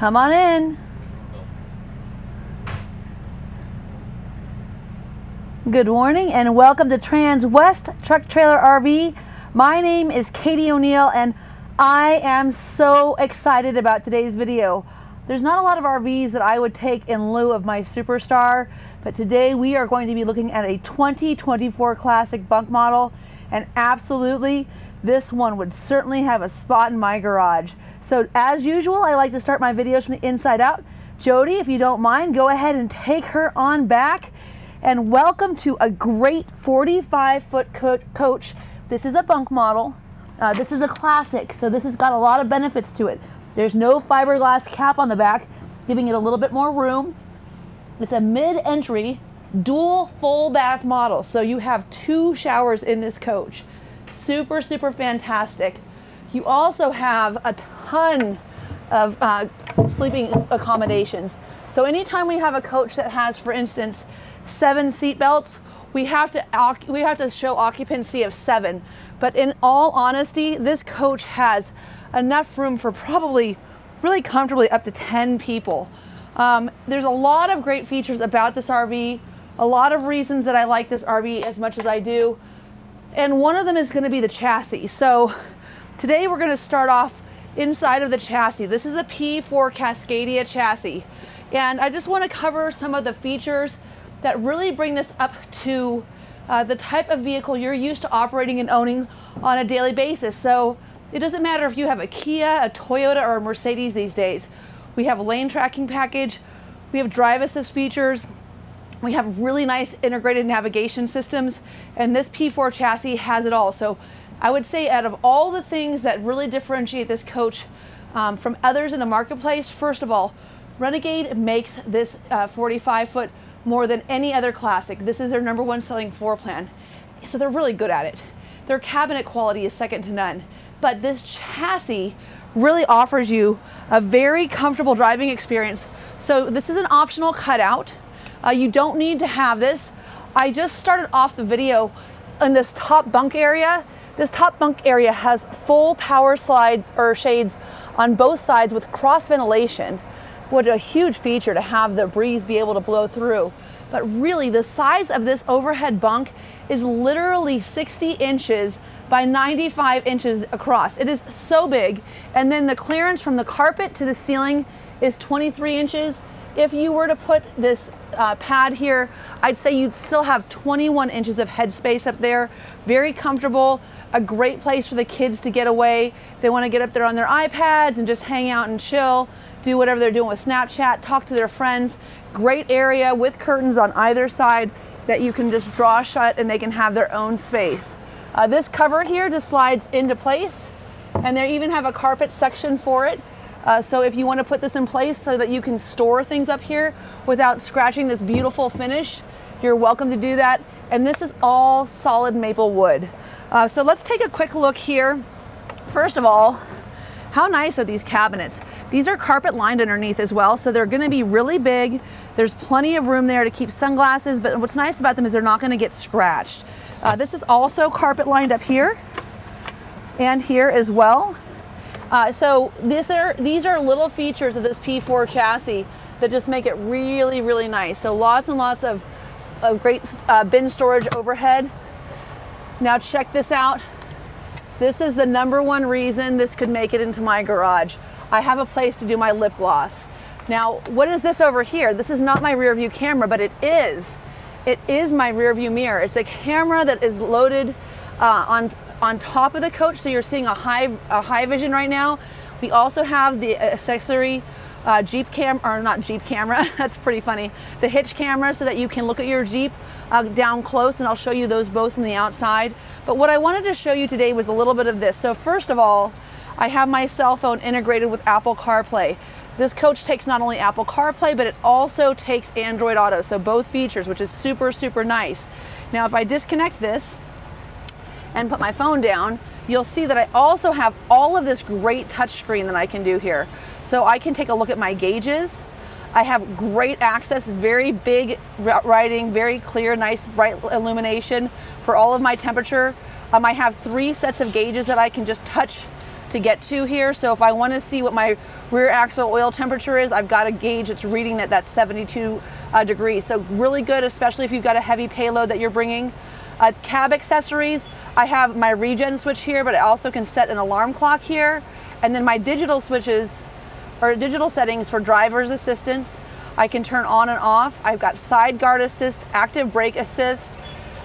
Come on in. Good morning and welcome to Transwest Truck Trailer RV. My name is Katie O'Neill and I am so excited about today's video. There's not a lot of RVs that I would take in lieu of my Superstar, but today we are going to be looking at a 2024 Classic bunk model and absolutely this one would certainly have a spot in my garage. So as usual, I like to start my videos from the inside out. Jody, if you don't mind, go ahead and take her on back and welcome to a great 45 foot co coach. This is a bunk model. Uh, this is a classic, so this has got a lot of benefits to it. There's no fiberglass cap on the back, giving it a little bit more room. It's a mid-entry dual full bath model, so you have two showers in this coach. Super, super fantastic. You also have a ton of uh, sleeping accommodations. So anytime we have a coach that has, for instance, seven seat belts, we have to we have to show occupancy of seven. But in all honesty, this coach has enough room for probably really comfortably up to 10 people. Um, there's a lot of great features about this RV, a lot of reasons that I like this RV as much as I do. And one of them is going to be the chassis. So today we're going to start off inside of the chassis. This is a P4 Cascadia chassis. And I just want to cover some of the features that really bring this up to uh, the type of vehicle you're used to operating and owning on a daily basis. So it doesn't matter if you have a Kia, a Toyota, or a Mercedes these days. We have lane tracking package. We have drive assist features. We have really nice integrated navigation systems. And this P4 chassis has it all. So I would say out of all the things that really differentiate this coach um, from others in the marketplace, first of all, Renegade makes this uh, 45 foot more than any other classic. This is their number one selling floor plan. So they're really good at it. Their cabinet quality is second to none. But this chassis really offers you a very comfortable driving experience. So this is an optional cutout. Uh, you don't need to have this. I just started off the video in this top bunk area. This top bunk area has full power slides or shades on both sides with cross ventilation. What a huge feature to have the breeze be able to blow through. But really the size of this overhead bunk is literally 60 inches by 95 inches across. It is so big. And then the clearance from the carpet to the ceiling is 23 inches. If you were to put this uh, pad here, I'd say you'd still have 21 inches of headspace up there. Very comfortable, a great place for the kids to get away. They want to get up there on their iPads and just hang out and chill do whatever they're doing with Snapchat, talk to their friends. Great area with curtains on either side that you can just draw shut and they can have their own space. Uh, this cover here just slides into place and they even have a carpet section for it. Uh, so if you want to put this in place so that you can store things up here without scratching this beautiful finish, you're welcome to do that. And this is all solid maple wood. Uh, so let's take a quick look here. First of all, how nice are these cabinets? These are carpet lined underneath as well, so they're gonna be really big. There's plenty of room there to keep sunglasses, but what's nice about them is they're not gonna get scratched. Uh, this is also carpet lined up here and here as well. Uh, so these are, these are little features of this P4 chassis that just make it really, really nice. So lots and lots of, of great uh, bin storage overhead. Now check this out. This is the number one reason this could make it into my garage. I have a place to do my lip gloss. Now, what is this over here? This is not my rear view camera, but it is. It is my rear view mirror. It's a camera that is loaded uh, on, on top of the coach, so you're seeing a high, a high vision right now. We also have the accessory uh, Jeep cam, or not Jeep camera, that's pretty funny, the hitch camera so that you can look at your Jeep uh, down close and I'll show you those both from the outside. But what I wanted to show you today was a little bit of this. So first of all, I have my cell phone integrated with Apple CarPlay. This coach takes not only Apple CarPlay, but it also takes Android Auto, so both features, which is super, super nice. Now, if I disconnect this and put my phone down, you'll see that I also have all of this great touchscreen that I can do here. So I can take a look at my gauges. I have great access, very big writing, very clear, nice bright illumination for all of my temperature. Um, I have three sets of gauges that I can just touch to get to here. So if I want to see what my rear axle oil temperature is, I've got a gauge that's reading that that's 72 uh, degrees. So really good, especially if you've got a heavy payload that you're bringing. Uh, cab accessories, I have my regen switch here, but I also can set an alarm clock here. And then my digital switches, or digital settings for driver's assistance, I can turn on and off. I've got side guard assist, active brake assist.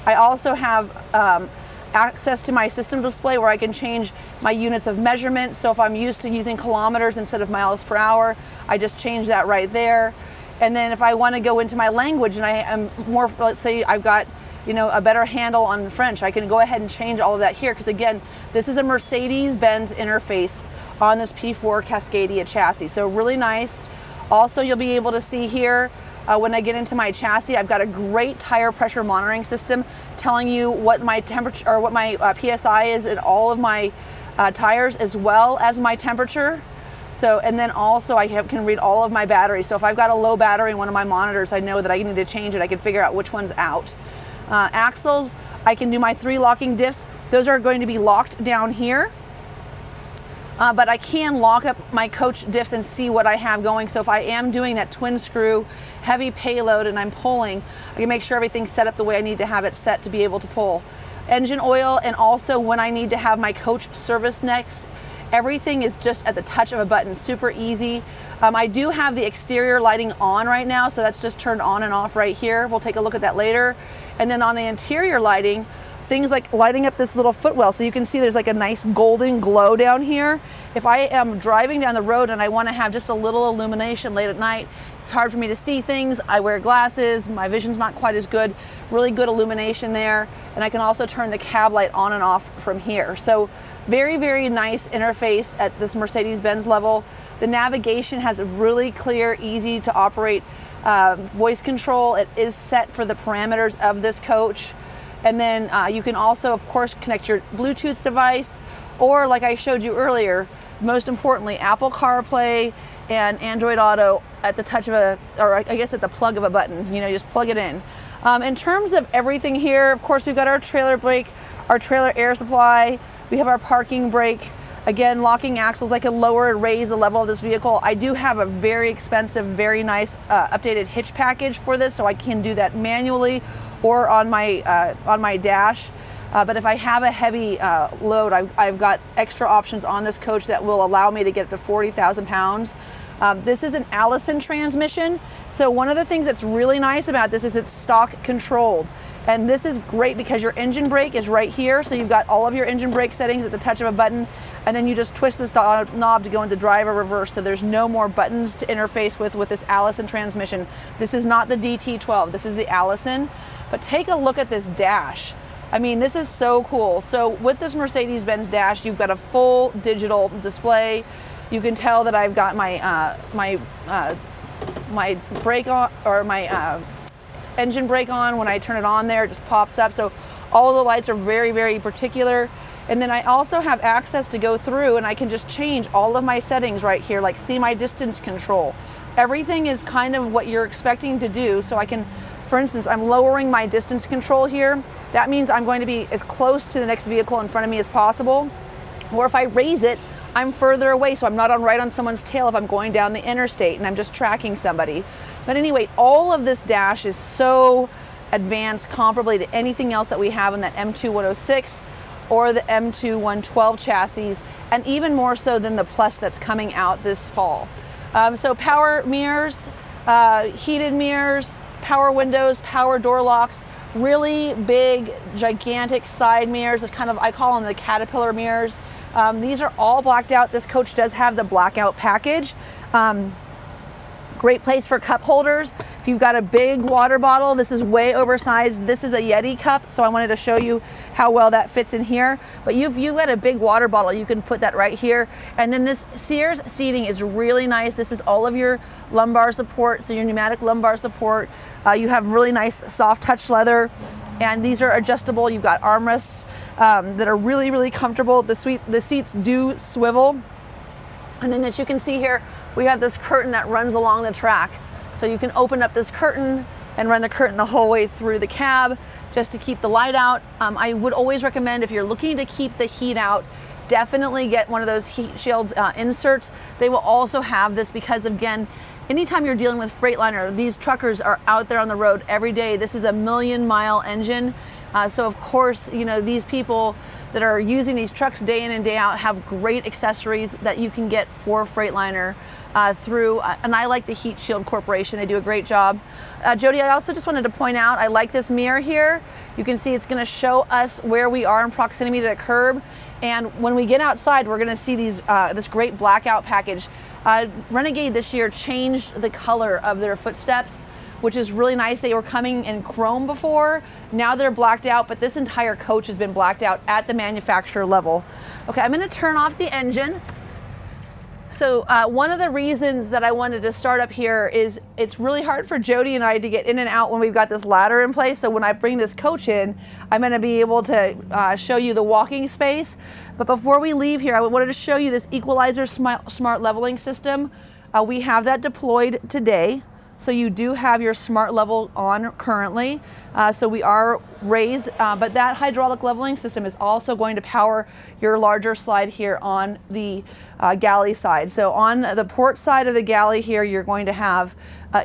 I also have um, access to my system display where I can change my units of measurement. So if I'm used to using kilometers instead of miles per hour, I just change that right there. And then if I want to go into my language and I am more, let's say I've got you know, a better handle on French, I can go ahead and change all of that here because again, this is a Mercedes-Benz interface on this P4 Cascadia chassis. So really nice. Also, you'll be able to see here uh, when I get into my chassis, I've got a great tire pressure monitoring system telling you what my temperature or what my uh, PSI is in all of my uh, tires as well as my temperature. So, and then also I have, can read all of my batteries. So if I've got a low battery in one of my monitors, I know that I need to change it. I can figure out which one's out. Uh, axles, I can do my three locking diffs. Those are going to be locked down here. Uh, but I can lock up my coach diffs and see what I have going. So if I am doing that twin screw heavy payload and I'm pulling, I can make sure everything's set up the way I need to have it set to be able to pull. Engine oil and also when I need to have my coach service next, everything is just at the touch of a button, super easy. Um, I do have the exterior lighting on right now, so that's just turned on and off right here. We'll take a look at that later. And then on the interior lighting, things like lighting up this little footwell so you can see there's like a nice golden glow down here. If I am driving down the road and I want to have just a little illumination late at night, it's hard for me to see things. I wear glasses, my vision's not quite as good. Really good illumination there. And I can also turn the cab light on and off from here. So very, very nice interface at this Mercedes-Benz level. The navigation has a really clear, easy to operate uh, voice control. It is set for the parameters of this coach. And then uh, you can also, of course, connect your Bluetooth device or like I showed you earlier, most importantly, Apple CarPlay and Android Auto at the touch of a, or I guess at the plug of a button, you know, just plug it in. Um, in terms of everything here, of course, we've got our trailer brake, our trailer air supply, we have our parking brake, again, locking axles. I can lower and raise the level of this vehicle. I do have a very expensive, very nice uh, updated hitch package for this, so I can do that manually or on my, uh, on my dash. Uh, but if I have a heavy uh, load, I've, I've, got extra options on this coach that will allow me to get to 40,000 pounds. Um, this is an Allison transmission. So one of the things that's really nice about this is it's stalk controlled. And this is great because your engine brake is right here. So you've got all of your engine brake settings at the touch of a button. And then you just twist this knob to go into drive or reverse. So there's no more buttons to interface with with this Allison transmission. This is not the DT12, this is the Allison. But take a look at this dash. I mean, this is so cool. So with this Mercedes-Benz dash, you've got a full digital display. You can tell that I've got my uh, my uh, my brake on or my uh, engine brake on. When I turn it on, there it just pops up. So all the lights are very very particular. And then I also have access to go through and I can just change all of my settings right here, like see my distance control. Everything is kind of what you're expecting to do. So I can, for instance, I'm lowering my distance control here that means I'm going to be as close to the next vehicle in front of me as possible. Or if I raise it, I'm further away, so I'm not on right on someone's tail if I'm going down the interstate and I'm just tracking somebody. But anyway, all of this dash is so advanced comparably to anything else that we have in that M2106 or the M2112 chassis, and even more so than the Plus that's coming out this fall. Um, so power mirrors, uh, heated mirrors, power windows, power door locks, really big, gigantic side mirrors. It's kind of, I call them the caterpillar mirrors. Um, these are all blacked out. This coach does have the blackout package. Um, great place for cup holders. If you've got a big water bottle, this is way oversized. This is a Yeti cup, so I wanted to show you how well that fits in here. But you've, you've got a big water bottle, you can put that right here. And then this Sears seating is really nice. This is all of your lumbar support, so your pneumatic lumbar support. Uh, you have really nice soft touch leather and these are adjustable. You've got armrests um, that are really, really comfortable. The, the seats do swivel. And then as you can see here, we have this curtain that runs along the track. So you can open up this curtain and run the curtain the whole way through the cab just to keep the light out. Um, I would always recommend if you're looking to keep the heat out, definitely get one of those heat shields uh, inserts. They will also have this because again, anytime you're dealing with Freightliner, these truckers are out there on the road every day. This is a million mile engine. Uh, so of course, you know, these people that are using these trucks day in and day out have great accessories that you can get for Freightliner uh, through, uh, and I like the Heat Shield Corporation. They do a great job. Uh, Jody, I also just wanted to point out, I like this mirror here. You can see it's gonna show us where we are in proximity to the curb. And when we get outside, we're gonna see these uh, this great blackout package. Uh, Renegade this year changed the color of their footsteps, which is really nice. They were coming in chrome before. Now they're blacked out, but this entire coach has been blacked out at the manufacturer level. Okay, I'm gonna turn off the engine. So uh, one of the reasons that I wanted to start up here is it's really hard for Jody and I to get in and out when we've got this ladder in place. So when I bring this coach in, I'm going to be able to uh, show you the walking space. But before we leave here, I wanted to show you this equalizer smart, smart leveling system. Uh, we have that deployed today. So you do have your smart level on currently. Uh, so we are raised, uh, but that hydraulic leveling system is also going to power your larger slide here on the uh, galley side. So on the port side of the galley here, you're going to have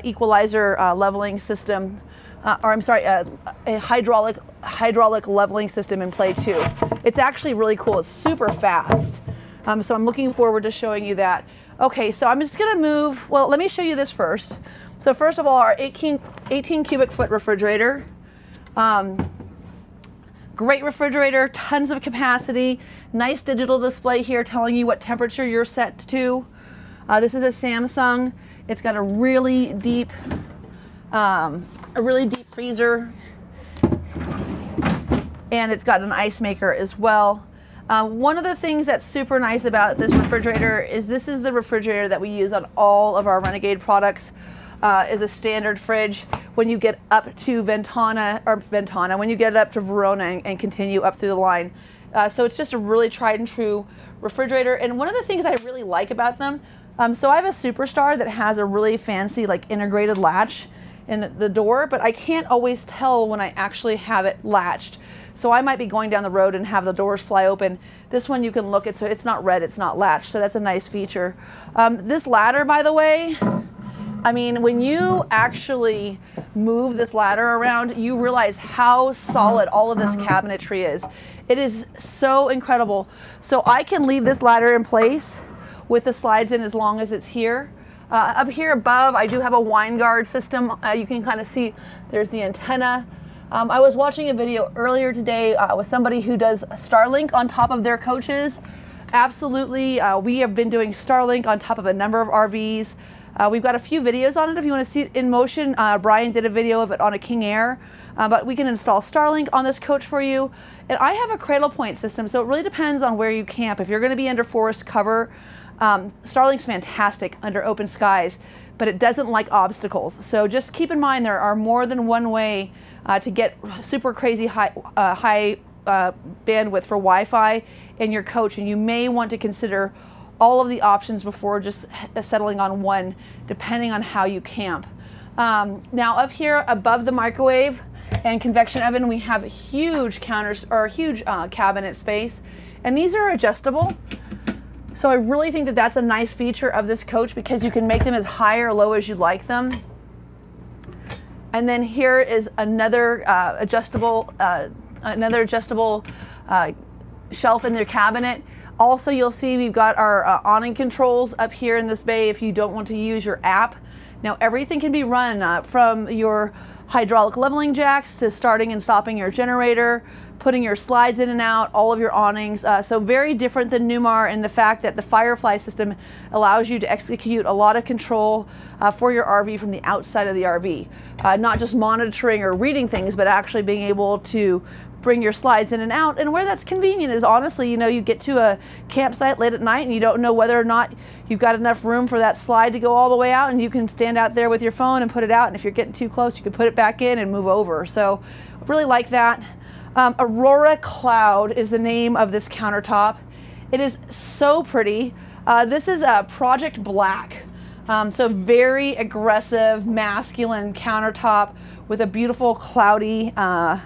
equalizer uh, leveling system, uh, or I'm sorry, uh, a hydraulic hydraulic leveling system in play too. It's actually really cool. It's super fast. Um, so I'm looking forward to showing you that. Okay, so I'm just gonna move, well, let me show you this first. So first of all, our 18, 18 cubic foot refrigerator. Um, great refrigerator, tons of capacity, nice digital display here telling you what temperature you're set to. Uh, this is a Samsung. It's got a really deep, um, a really deep freezer, and it's got an ice maker as well. Uh, one of the things that's super nice about this refrigerator is this is the refrigerator that we use on all of our Renegade products uh, is a standard fridge. When you get up to Ventana, or Ventana, when you get up to Verona and, and continue up through the line. Uh, so it's just a really tried and true refrigerator. And one of the things I really like about them, um, so I have a Superstar that has a really fancy like integrated latch in the door, but I can't always tell when I actually have it latched. So I might be going down the road and have the doors fly open. This one you can look at, so it's not red, it's not latched, so that's a nice feature. Um, this ladder, by the way, I mean, when you actually move this ladder around, you realize how solid all of this cabinetry is. It is so incredible. So I can leave this ladder in place with the slides in as long as it's here. Uh, up here above, I do have a Winegard system. Uh, you can kind of see there's the antenna. Um, I was watching a video earlier today uh, with somebody who does Starlink on top of their coaches. Absolutely, uh, we have been doing Starlink on top of a number of RVs. Uh, we've got a few videos on it if you want to see it in motion. Uh, Brian did a video of it on a King Aire, uh, but we can install Starlink on this coach for you. And I have a Cradlepoint system, so it really depends on where you camp. If you're going to be under forest cover, um, Starlink's fantastic under open skies, but it doesn't like obstacles. So just keep in mind there are more than one way uh, to get super crazy high, uh, high uh, bandwidth for Wi-Fi in your coach, and you may want to consider all of the options before just settling on one, depending on how you camp. Um, now up here above the microwave and convection oven, we have huge counters or huge uh, cabinet space, and these are adjustable. So I really think that that's a nice feature of this coach because you can make them as high or low as you like them. And then here is another uh, adjustable, uh, another adjustable uh, shelf in their cabinet. Also, you'll see we've got our uh, awning controls up here in this bay if you don't want to use your app. Now, everything can be run uh, from your hydraulic leveling jacks to starting and stopping your generator, putting your slides in and out, all of your awnings. Uh, so very different than Newmar in the fact that the Firefly system allows you to execute a lot of control uh, for your RV from the outside of the RV. Uh, not just monitoring or reading things, but actually being able to bring your slides in and out. And where that's convenient is honestly, you know, you get to a campsite late at night and you don't know whether or not you've got enough room for that slide to go all the way out and you can stand out there with your phone and put it out. And if you're getting too close, you can put it back in and move over. So really like that. Um, Aurora Cloud is the name of this countertop. It is so pretty. Uh, this is a Project Black. Um, so very aggressive, masculine countertop with a beautiful cloudy uh,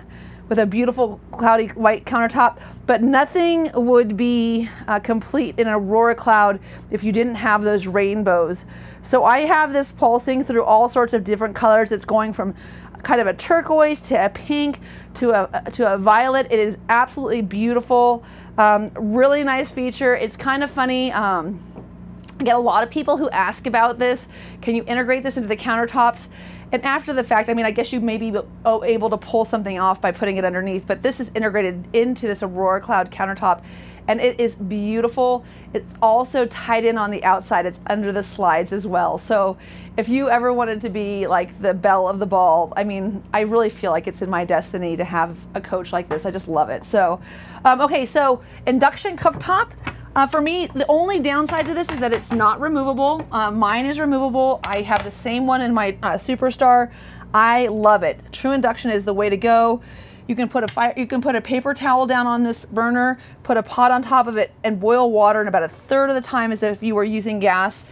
with a beautiful cloudy white countertop, but nothing would be uh, complete in Aurora Cloud if you didn't have those rainbows. So I have this pulsing through all sorts of different colors. It's going from kind of a turquoise to a pink to a, to a violet. It is absolutely beautiful. Um, really nice feature. It's kind of funny. Um, I get a lot of people who ask about this. Can you integrate this into the countertops? And after the fact, I mean, I guess you may be able to pull something off by putting it underneath, but this is integrated into this Aurora Cloud countertop and it is beautiful. It's also tied in on the outside. It's under the slides as well. So if you ever wanted to be like the belle of the ball, I mean, I really feel like it's in my destiny to have a coach like this. I just love it. So, um, okay, so induction cooktop. Uh, for me, the only downside to this is that it's not removable. Uh, mine is removable. I have the same one in my uh, Superstar. I love it. True induction is the way to go. You can put a fire, you can put a paper towel down on this burner, put a pot on top of it, and boil water in about a third of the time as if you were using gas.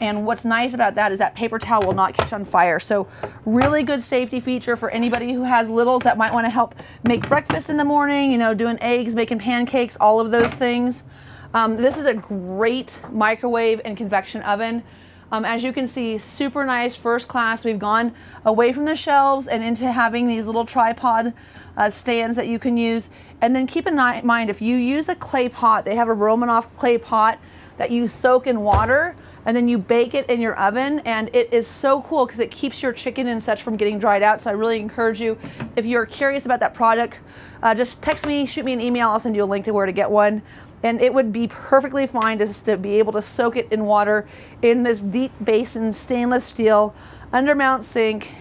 And what's nice about that is that paper towel will not catch on fire. So really good safety feature for anybody who has littles that might want to help make breakfast in the morning, you know, doing eggs, making pancakes, all of those things. Um, this is a great microwave and convection oven. Um, as you can see, super nice, first class. We've gone away from the shelves and into having these little tripod uh, stands that you can use. And then keep in mind, if you use a clay pot, they have a Romertopf clay pot that you soak in water and then you bake it in your oven and it is so cool because it keeps your chicken and such from getting dried out so I really encourage you if you're curious about that product uh, just text me shoot me an email I'll send you a link to where to get one and it would be perfectly fine just to be able to soak it in water in this deep basin stainless steel undermount sink.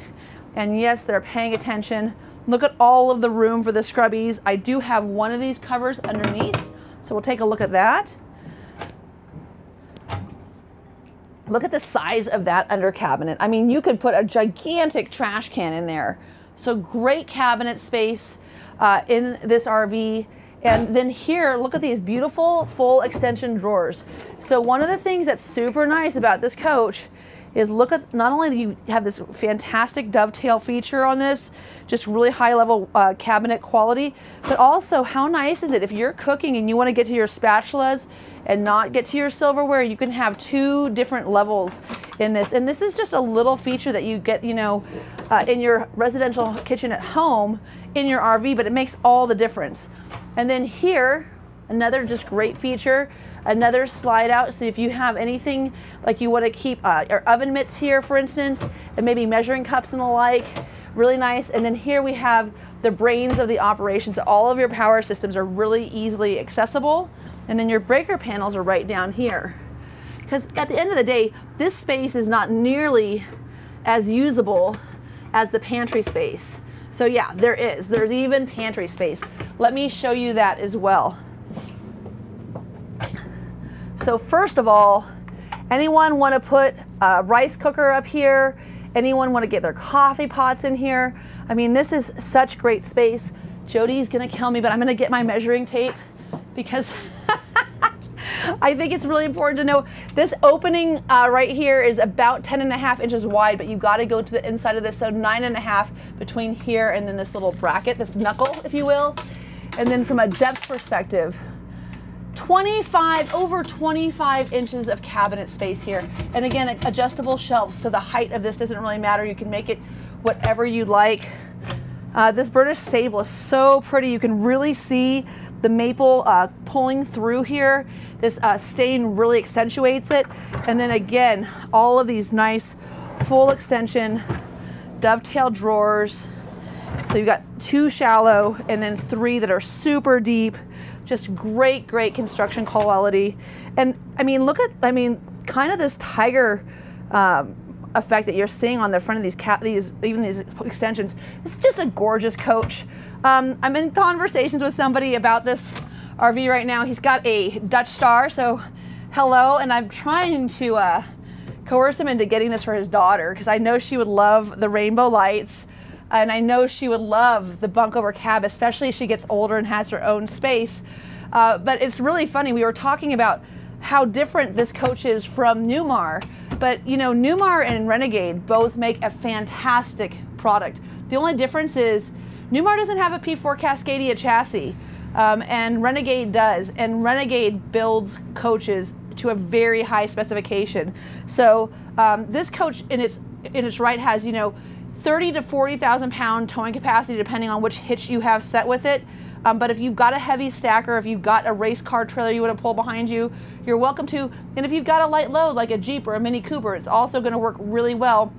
And yes they're paying attention. Look at all of the room for the scrubbies. I do have one of these covers underneath so we'll take a look at that. Look at the size of that under cabinet. I mean you could put a gigantic trash can in there. So great cabinet space uh, in this RV and then here, look at these beautiful full extension drawers. So one of the things that's super nice about this coach is look at, not only do you have this fantastic dovetail feature on this, just really high level uh, cabinet quality, but also how nice is it if you're cooking and you want to get to your spatulas and not get to your silverware, you can have two different levels in this. And this is just a little feature that you get, you know, uh, in your residential kitchen at home in your RV, but it makes all the difference. And then here, another just great feature, another slide out. So if you have anything like you want to keep uh, your oven mitts here, for instance, and maybe measuring cups and the like, really nice. And then here we have the brains of the operation. So all of your power systems are really easily accessible. And then your breaker panels are right down here. Because at the end of the day, this space is not nearly as usable as the pantry space. So yeah, there is. There's even pantry space. Let me show you that as well. So first of all, anyone want to put a rice cooker up here? Anyone want to get their coffee pots in here? I mean, this is such great space. Jody's going to kill me, but I'm going to get my measuring tape because I think it's really important to know this opening uh, right here is about 10 and a half inches wide, but you've got to go to the inside of this. So nine and a half between here and then this little bracket, this knuckle, if you will. And then from a depth perspective, 25, over 25 inches of cabinet space here. And again, adjustable shelves, so the height of this doesn't really matter. You can make it whatever you like. Uh, this burnished sable is so pretty. You can really see the maple uh, pulling through here. This uh, stain really accentuates it. And then again, all of these nice full extension dovetail drawers. So you've got two shallow and then three that are super deep. Just great, great construction quality. And I mean, look at, I mean, kind of this tiger um, effect that you're seeing on the front of these cat, these even these extensions. This is just a gorgeous coach. Um, I'm in conversations with somebody about this RV right now. He's got a Dutch Star, so hello, and I'm trying to uh, coerce him into getting this for his daughter because I know she would love the rainbow lights, and I know she would love the bunk over cab, especially as she gets older and has her own space. Uh, but it's really funny. We were talking about how different this coach is from Newmar, but you know, Newmar and Renegade both make a fantastic product. The only difference is Newmar doesn't have a P4 Cascadia chassis, um, and Renegade does. And Renegade builds coaches to a very high specification. So um, this coach in its in its right has you know 30 to 40,000 pound towing capacity depending on which hitch you have set with it. Um, but if you've got a heavy stacker, if you've got a race car trailer you want to pull behind you, you're welcome to. And if you've got a light load like a Jeep or a Mini Cooper, it's also going to work really well.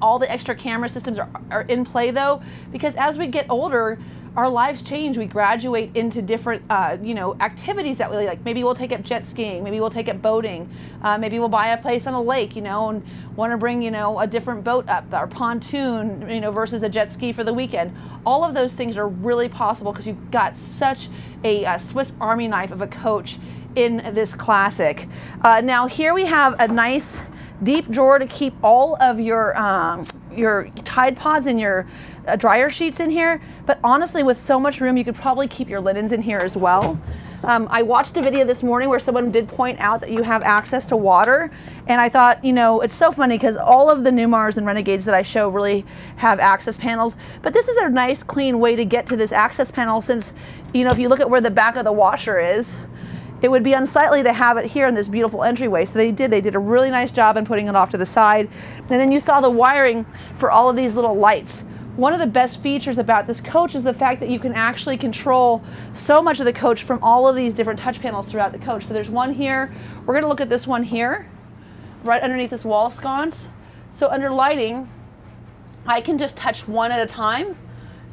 All the extra camera systems are, are in play though, because as we get older, our lives change. We graduate into different, uh, you know, activities that we like. Maybe we'll take up jet skiing. Maybe we'll take up boating. Uh, maybe we'll buy a place on a lake, you know, and want to bring, you know, a different boat up, or pontoon, you know, versus a jet ski for the weekend. All of those things are really possible because you've got such a, a, Swiss Army knife of a coach in this classic. Uh, now here we have a nice deep drawer to keep all of your um, your Tide Pods and your uh, dryer sheets in here. But honestly, with so much room, you could probably keep your linens in here as well. Um, I watched a video this morning where someone did point out that you have access to water. And I thought, you know, it's so funny because all of the Newmars and Renegades that I show really have access panels. But this is a nice, clean way to get to this access panel since, you know, if you look at where the back of the washer is, it would be unsightly to have it here in this beautiful entryway. So they did, they did a really nice job in putting it off to the side. And then you saw the wiring for all of these little lights. One of the best features about this coach is the fact that you can actually control so much of the coach from all of these different touch panels throughout the coach. So there's one here. We're going to look at this one here, right underneath this wall sconce. So under lighting, I can just touch one at a time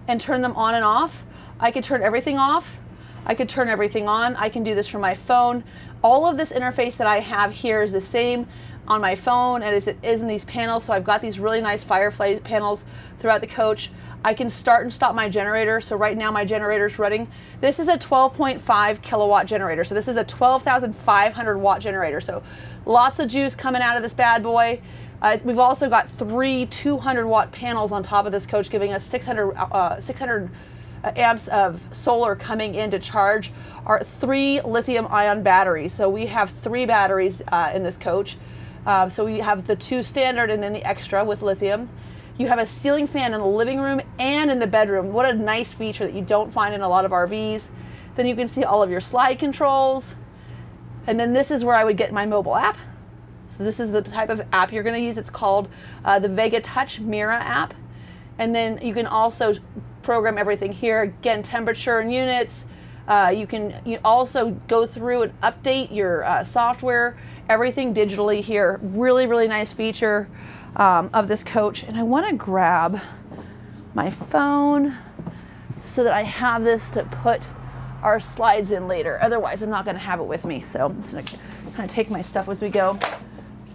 and turn them on and off. I can turn everything off. I could turn everything on. I can do this from my phone. All of this interface that I have here is the same on my phone and as it is in these panels. So I've got these really nice Firefly panels throughout the coach. I can start and stop my generator. So right now my generator is running. This is a 12.5 kilowatt generator. So this is a 12,500 watt generator. So lots of juice coming out of this bad boy. Uh, we've also got three 200 watt panels on top of this coach, giving us 600, uh, 600 amps of solar coming in to charge our three lithium ion batteries. So we have three batteries uh, in this coach. Uh, so we have the two standard and then the extra with lithium. You have a ceiling fan in the living room and in the bedroom. What a nice feature that you don't find in a lot of RVs. Then you can see all of your slide controls. And then this is where I would get my mobile app. So this is the type of app you're going to use. It's called uh, the Vega Touch Mira app. And then you can also program everything here. Again, temperature and units, uh, you can you also go through and update your uh, software, everything digitally here. Really, really nice feature um, of this coach. And I want to grab my phone so that I have this to put our slides in later. Otherwise, I'm not going to have it with me. So I'm just going to kind of take my stuff as we go.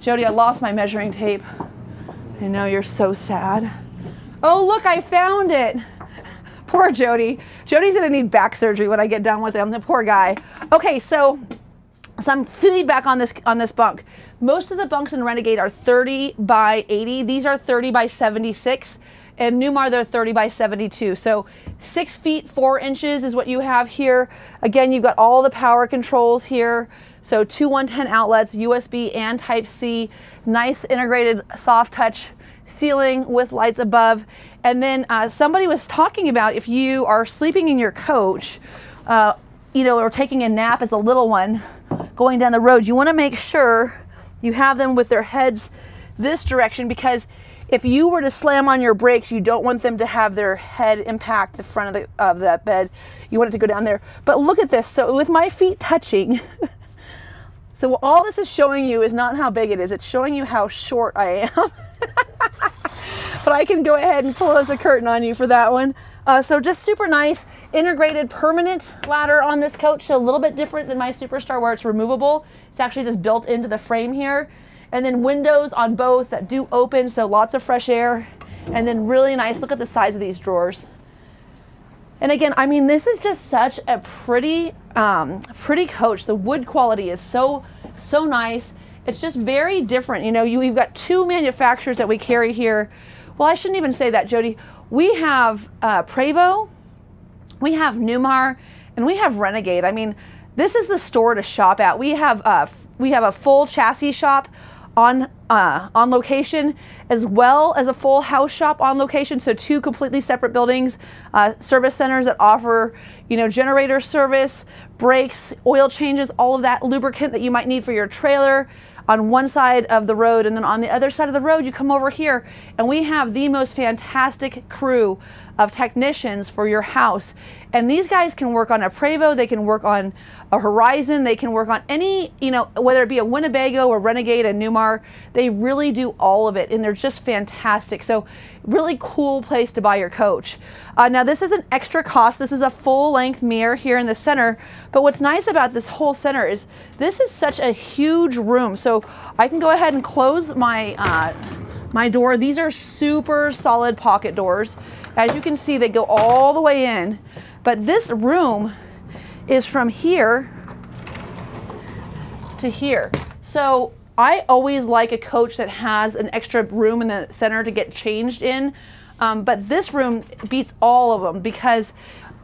Jody, I lost my measuring tape. I know you're so sad. Oh, look, I found it. Poor Jody. Jody's gonna need back surgery when I get done with him. The poor guy. Okay, so some feedback on this on this bunk. Most of the bunks in Renegade are 30 by 80. These are 30 by 76. And Newmar, they're 30 by 72. So six feet, four inches is what you have here. Again, you've got all the power controls here. So two 110 outlets, USB and Type C, nice integrated soft touch ceiling with lights above. And then uh, somebody was talking about if you are sleeping in your coach, uh, you know, or taking a nap as a little one going down the road, you want to make sure you have them with their heads this direction because if you were to slam on your brakes, you don't want them to have their head impact the front of, the, of that bed. You want it to go down there. But look at this. So with my feet touching, so all this is showing you is not how big it is. It's showing you how short I am. but I can go ahead and close the curtain on you for that one. Uh, so just super nice integrated permanent ladder on this coach. So a little bit different than my Superstar where it's removable. It's actually just built into the frame here. And then windows on both that do open, so lots of fresh air. And then really nice, look at the size of these drawers. And again, I mean, this is just such a pretty, um, pretty coach. The wood quality is so, so nice. It's just very different. You know, you, we've got two manufacturers that we carry here well, I shouldn't even say that, Jody. We have uh, Prevost, we have Newmar, and we have Renegade. I mean, this is the store to shop at. We have uh, we have a full chassis shop on uh, on location, as well as a full house shop on location. So two completely separate buildings, uh, service centers that offer you know generator service, brakes, oil changes, all of that lubricant that you might need for your trailer on one side of the road and then on the other side of the road you come over here and we have the most fantastic crew of technicians for your house and these guys can work on a Prevost, they can work on a Horizon, they can work on any, you know, whether it be a Winnebago or Renegade, a Newmar, they really do all of it and they're just fantastic. So really cool place to buy your coach. Uh, now this is an extra cost. This is a full length mirror here in the center. But what's nice about this whole center is this is such a huge room. So I can go ahead and close my, uh, my door. These are super solid pocket doors. As you can see, they go all the way in. But this room is from here to here. So I always like a coach that has an extra room in the center to get changed in. Um, but this room beats all of them because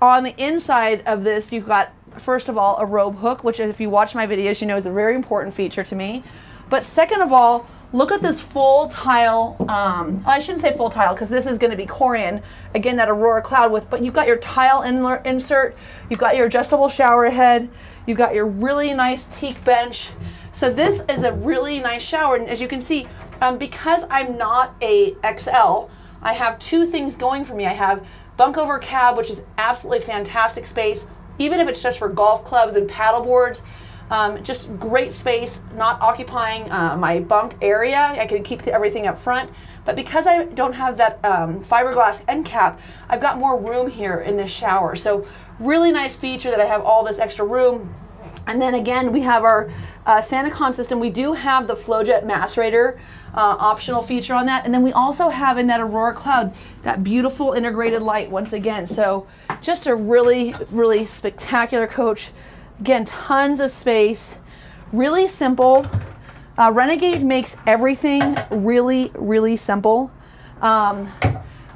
on the inside of this, you've got, first of all, a robe hook, which if you watch my videos, you know is a very important feature to me. But second of all, Look at this full tile, um, I shouldn't say full tile because this is going to be Corian, again that Aurora Cloud with, but you've got your tile insert, you've got your adjustable shower head, you've got your really nice teak bench. So this is a really nice shower and as you can see, um, because I'm not a XL, I have two things going for me. I have bunk over cab, which is absolutely fantastic space, even if it's just for golf clubs and paddle boards. Um, just great space, not occupying uh, my bunk area. I can keep everything up front. But because I don't have that um, fiberglass end cap, I've got more room here in this shower. So really nice feature that I have all this extra room. And then again, we have our uh, SaniCon system. We do have the Flojet macerator uh, optional feature on that. And then we also have in that Aurora Cloud that beautiful integrated light once again. So just a really, really spectacular coach. Again, tons of space, really simple. Uh, Renegade makes everything really, really simple. Um,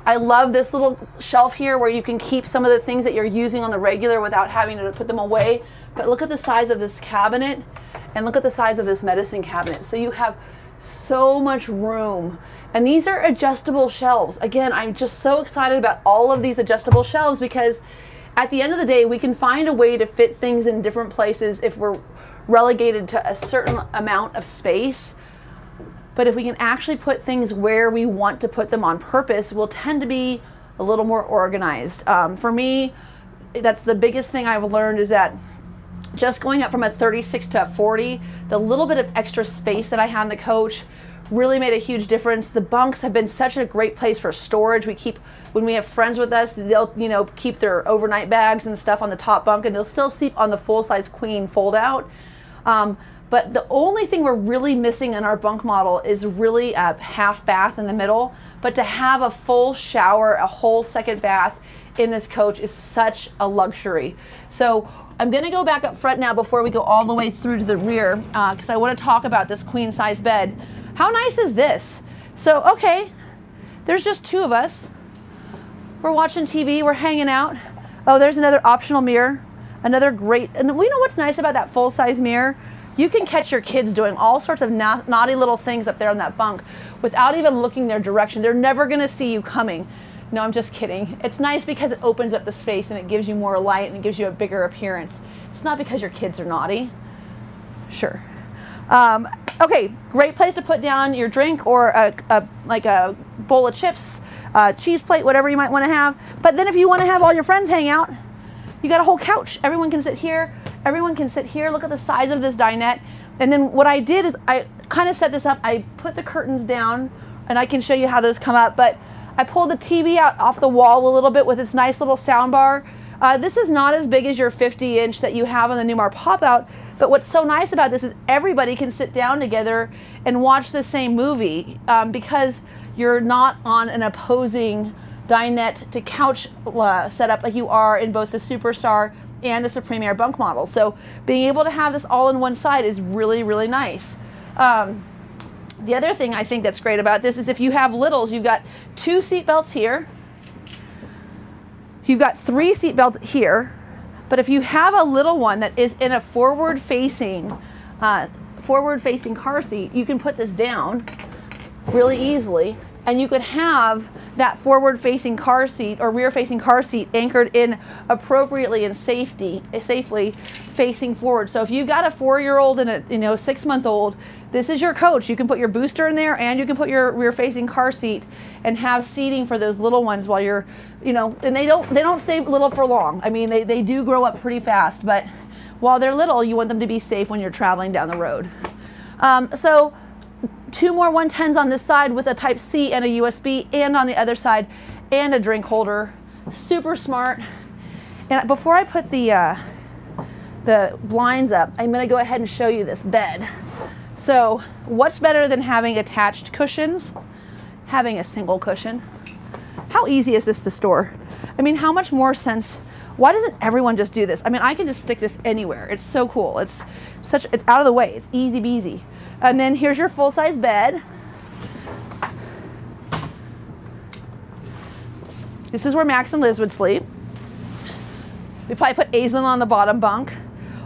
I love this little shelf here where you can keep some of the things that you're using on the regular without having to put them away. But look at the size of this cabinet and look at the size of this medicine cabinet. So you have so much room. And these are adjustable shelves. Again, I'm just so excited about all of these adjustable shelves because at the end of the day, we can find a way to fit things in different places if we're relegated to a certain amount of space. But if we can actually put things where we want to put them on purpose, we'll tend to be a little more organized. Um, for me, that's the biggest thing I've learned is that just going up from a 36 to a 40, the little bit of extra space that I had in the coach really made a huge difference. The bunks have been such a great place for storage. We keep when we have friends with us, they'll you know keep their overnight bags and stuff on the top bunk, and they'll still sleep on the full size queen fold out. Um, but the only thing we're really missing in our bunk model is really a half bath in the middle. But to have a full shower, a whole second bath in this coach is such a luxury. So I'm to go back up front now before we go all the way through to the rear because uh, I want to talk about this queen size bed. How nice is this? So, okay, there's just two of us. We're watching TV, we're hanging out. Oh, there's another optional mirror. Another great, and we know what's nice about that full size mirror? You can catch your kids doing all sorts of na naughty little things up there on that bunk without even looking their direction. They're never gonna see you coming. No, I'm just kidding. It's nice because it opens up the space and it gives you more light and it gives you a bigger appearance. It's not because your kids are naughty. Sure. Um, okay, great place to put down your drink or a, a like a bowl of chips, cheese plate, whatever you might want to have. But then if you want to have all your friends hang out, you got a whole couch. Everyone can sit here. Everyone can sit here. Look at the size of this dinette. And then what I did is I kind of set this up. I put the curtains down and I can show you how those come up. But I pulled the TV out off the wall a little bit with its nice little sound bar. Uh, this is not as big as your 50 inch that you have on the Newmar pop out, but what's so nice about this is everybody can sit down together and watch the same movie um, because you're not on an opposing dinette to couch uh, setup like you are in both the Superstar and the Supreme Aire bunk model. So being able to have this all in one side is really, really nice. Um, the other thing I think that's great about this is if you have littles, you've got two seat belts here. You've got three seat belts here but if you have a little one that is in a forward facing uh, forward facing car seat, you can put this down really easily. And you could have that forward facing car seat or rear facing car seat anchored in appropriately and safety safely facing forward. So if you've got a four year old and a you know six month old this is your coach you can put your booster in there and you can put your rear facing car seat and have seating for those little ones while you're you know and they don't they don't stay little for long i mean they, they do grow up pretty fast but while they're little you want them to be safe when you're traveling down the road um, so two more 110s on this side with a type C and a USB and on the other side and a drink holder. Super smart. And before I put the, uh, the blinds up, I'm gonna go ahead and show you this bed. So what's better than having attached cushions? Having a single cushion. How easy is this to store? I mean, how much more sense why doesn't everyone just do this? I mean, I can just stick this anywhere. It's so cool. It's such, it's out of the way. It's easy beasy. And then here's your full-size bed. This is where Max and Liz would sleep. We probably put Aislinn on the bottom bunk.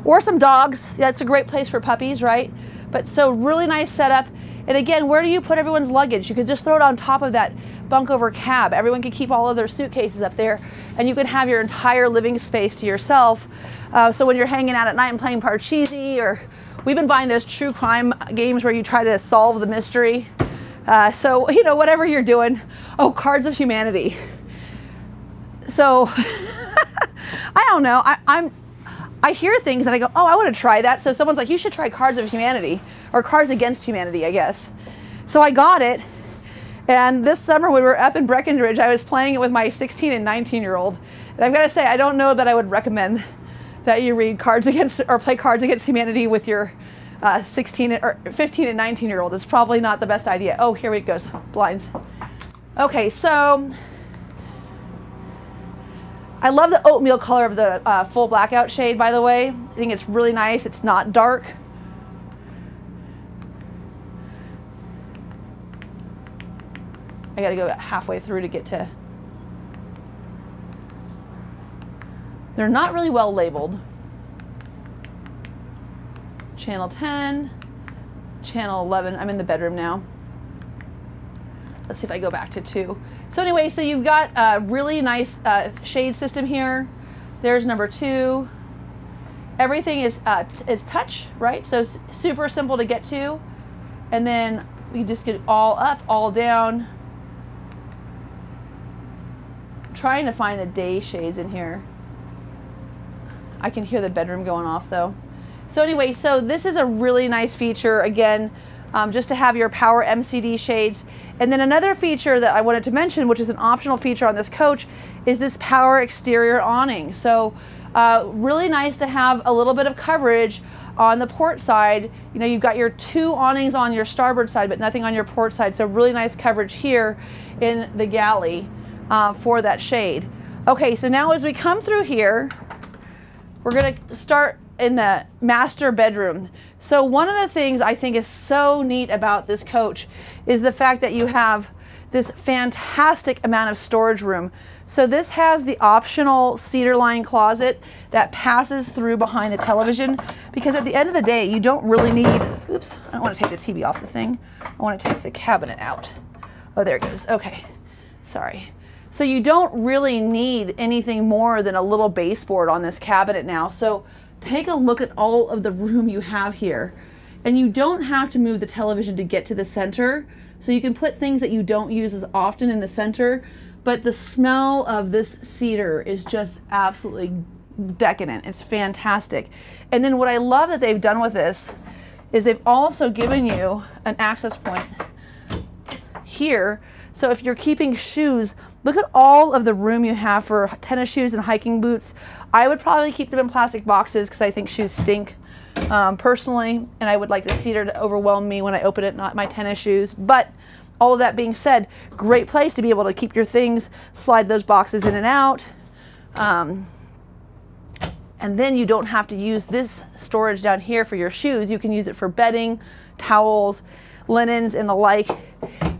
Or some dogs. That's a great place for puppies, right? But so really nice setup. And again, where do you put everyone's luggage? You could just throw it on top of that bunk over cab. Everyone could keep all of their suitcases up there and you can have your entire living space to yourself. Uh, so when you're hanging out at night and playing Parcheesi or We've been buying those true crime games where you try to solve the mystery. Uh, so, you know, whatever you're doing. Oh, Cards of Humanity. So, I don't know. I, I'm, I hear things and I go, oh, I want to try that. So someone's like, you should try Cards of Humanity or Cards Against Humanity, I guess. So I got it. And this summer when we were up in Breckenridge, I was playing it with my 16 and 19 year old. And I've got to say, I don't know that I would recommend that you read Cards Against or play Cards Against Humanity with your uh, 16 or 15 and 19 year old. It's probably not the best idea. Oh, here it goes. Blinds. Okay, so I love the oatmeal color of the uh, full blackout shade, by the way. I think it's really nice. It's not dark. I got to go halfway through to get to They're not really well labeled. Channel 10, channel 11. I'm in the bedroom now. Let's see if I go back to two. So anyway, so you've got a really nice uh, shade system here. There's number two. Everything is, uh, is touch, right? So super simple to get to. And then you just get all up, all down. I'm trying to find the day shades in here. I can hear the bedroom going off though. So anyway, so this is a really nice feature again, um, just to have your power MCD shades. And then another feature that I wanted to mention, which is an optional feature on this coach, is this power exterior awning. So uh, really nice to have a little bit of coverage on the port side. You know, you've got your two awnings on your starboard side, but nothing on your port side. So really nice coverage here in the galley uh, for that shade. Okay, so now as we come through here, we're gonna start in the master bedroom. So one of the things I think is so neat about this coach is the fact that you have this fantastic amount of storage room. So this has the optional cedar line closet that passes through behind the television because at the end of the day, you don't really need, oops, I don't want to take the TV off the thing. I want to take the cabinet out. Oh, there it goes. Okay, sorry. So you don't really need anything more than a little baseboard on this cabinet now. So take a look at all of the room you have here. And you don't have to move the television to get to the center. So you can put things that you don't use as often in the center. But the smell of this cedar is just absolutely decadent. It's fantastic. And then what I love that they've done with this is they've also given you an access point here. So if you're keeping shoes, Look at all of the room you have for tennis shoes and hiking boots. I would probably keep them in plastic boxes because I think shoes stink um, personally, and I would like the cedar to overwhelm me when I open it, not my tennis shoes. But all of that being said, great place to be able to keep your things, slide those boxes in and out. Um, and then you don't have to use this storage down here for your shoes. You can use it for bedding, towels, linens, and the like.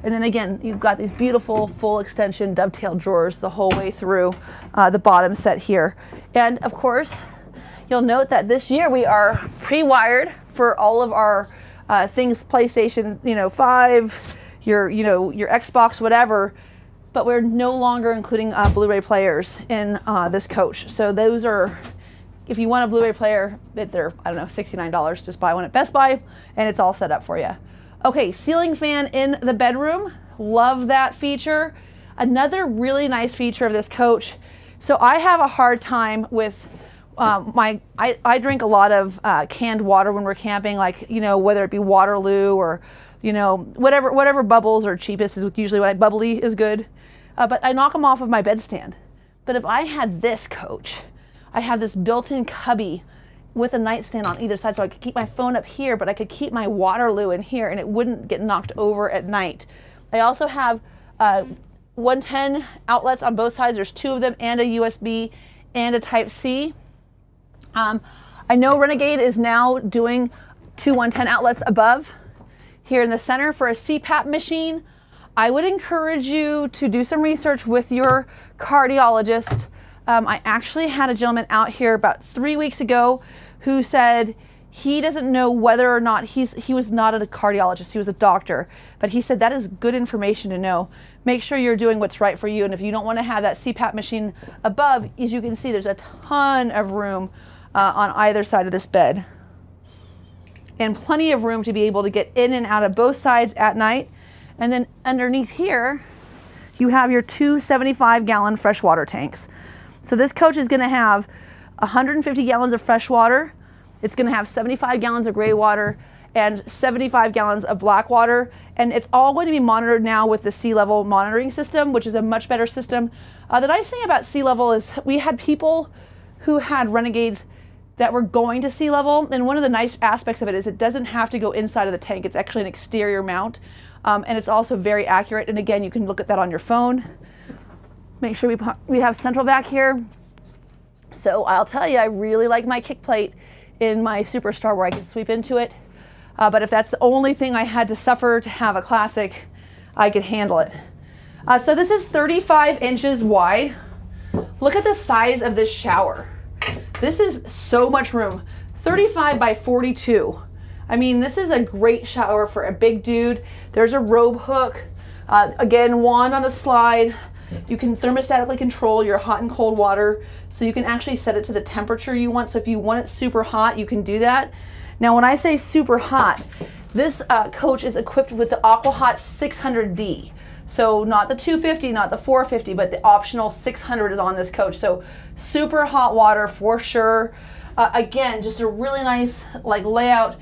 And then again, you've got these beautiful full extension dovetail drawers the whole way through uh, the bottom set here. And of course, you'll note that this year we are pre-wired for all of our uh, things, PlayStation, you know, 5, your, you know, your Xbox, whatever, but we're no longer including uh, Blu-ray players in uh, this coach. So those are, if you want a Blu-ray player, they're, I don't know, $69. Just buy one at Best Buy and it's all set up for you. Okay, ceiling fan in the bedroom. Love that feature. Another really nice feature of this coach. So I have a hard time with um, my I, I drink a lot of uh, canned water when we're camping, like you know whether it be Waterloo or you know whatever whatever bubbles are cheapest is usually what I bubbly is good. Uh, but I knock them off of my bedstand. But if I had this coach, I have this built-in cubby with a nightstand on either side, so I could keep my phone up here, but I could keep my Waterloo in here, and it wouldn't get knocked over at night. I also have uh, 110 outlets on both sides. There's two of them, and a USB and a Type C. Um, I know Renegade is now doing two 110 outlets above here in the center for a CPAP machine. I would encourage you to do some research with your cardiologist. Um, I actually had a gentleman out here about three weeks ago who said he doesn't know whether or not he's he was not a cardiologist he was a doctor but he said that is good information to know make sure you're doing what's right for you and if you don't want to have that cpap machine above as you can see there's a ton of room uh, on either side of this bed. And plenty of room to be able to get in and out of both sides at night. And then underneath here you have your two 75 gallon freshwater tanks. So this coach is going to have 150 gallons of fresh water. It's going to have 75 gallons of gray water and 75 gallons of black water. And it's all going to be monitored now with the SeeLevel monitoring system, which is a much better system. Uh, the nice thing about SeeLevel is we had people who had Renegades that were going to SeeLevel. And one of the nice aspects of it is it doesn't have to go inside of the tank. It's actually an exterior mount. Um, and it's also very accurate. And again, you can look at that on your phone. Make sure we, we have central vac here. So I'll tell you, I really like my kick plate in my Superstar where I can sweep into it. Uh, but if that's the only thing I had to suffer to have a classic, I could handle it. Uh, so this is 35 inches wide. Look at the size of this shower. This is so much room. 35 by 42. I mean, this is a great shower for a big dude. There's a robe hook. Uh, again, wand on a slide. You can thermostatically control your hot and cold water so you can actually set it to the temperature you want. So if you want it super hot, you can do that. Now when I say super hot, this uh, coach is equipped with the AquaHot 600D. So not the 250, not the 450, but the optional 600 is on this coach. So super hot water for sure. Uh, again, just a really nice like layout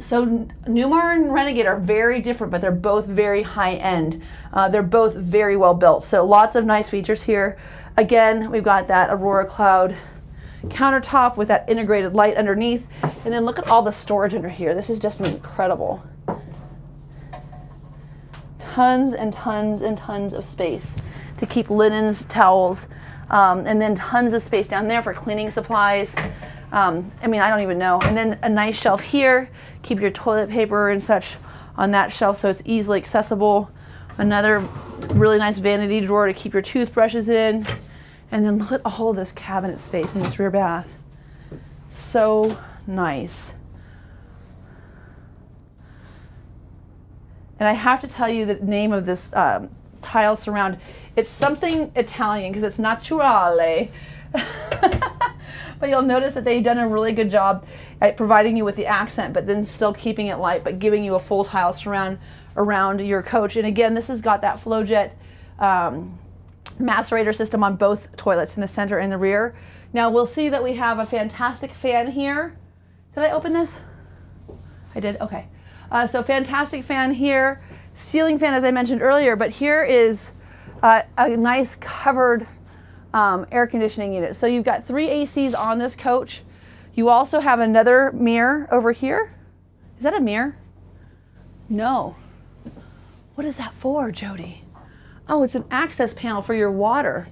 so Newmar and Renegade are very different, but they're both very high end. Uh, they're both very well built. So lots of nice features here. Again, we've got that Aurora Cloud countertop with that integrated light underneath. And then look at all the storage under here. This is just incredible. Tons and tons and tons of space to keep linens, towels, um, and then tons of space down there for cleaning supplies. Um, I mean, I don't even know. And then a nice shelf here. Keep your toilet paper and such on that shelf so it's easily accessible. Another really nice vanity drawer to keep your toothbrushes in. And then look at all this cabinet space in this rear bath. So nice. And I have to tell you the name of this um, tile surround. It's something Italian because it's naturale. but you'll notice that they've done a really good job at providing you with the accent, but then still keeping it light, but giving you a full tile surround around your coach. And again, this has got that Flojet um, macerator system on both toilets in the center and the rear. Now we'll see that we have a fantastic fan here. Did I open this? I did, okay. Uh, so fantastic fan here, ceiling fan as I mentioned earlier, but here is uh, a nice covered um, air conditioning unit. So you've got three ACs on this coach. You also have another mirror over here. Is that a mirror? No. What is that for, Jody? Oh, it's an access panel for your water,